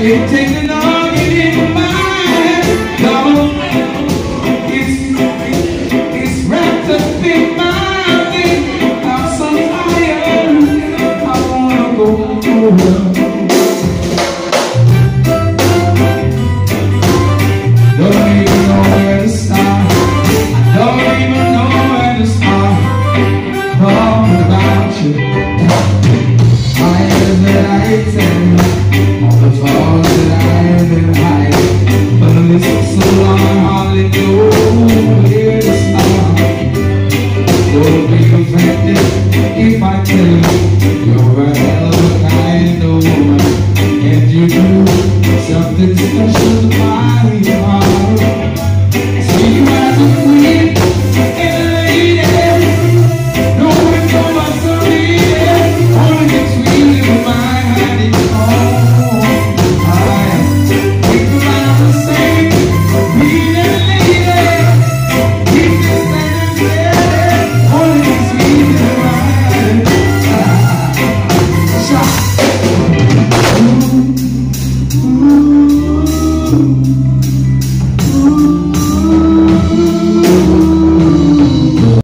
It takes in my Come It's, it's wrapped up in my I'm so tired I wanna go. home if I tell you you're a hell of a kind of woman and you do something special.